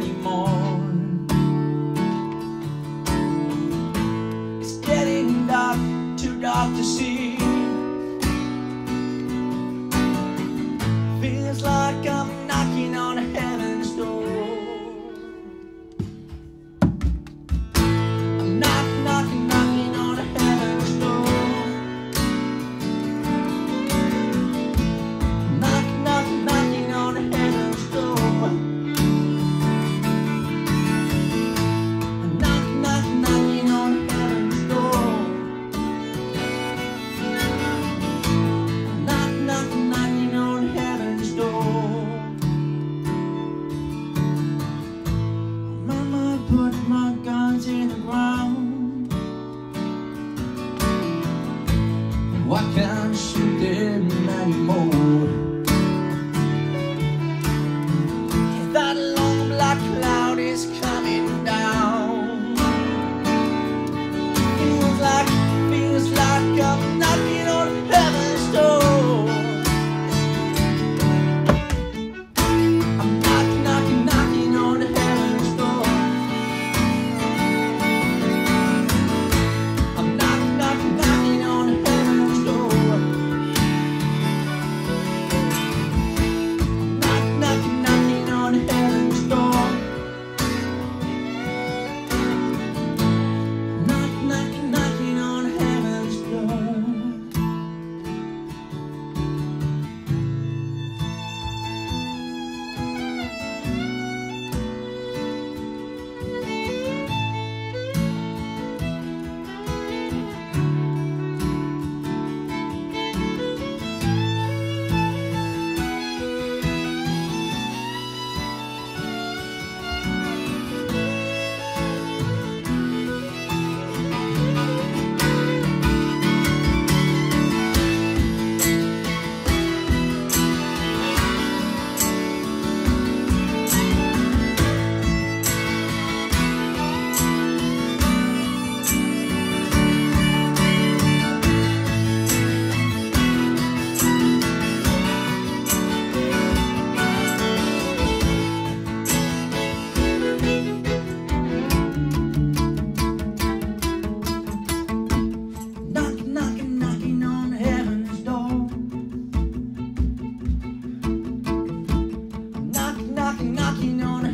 anymore. It's getting dark, too dark to see. Feels like I'm knocking on Why can't shoot them anymore? Knocking, on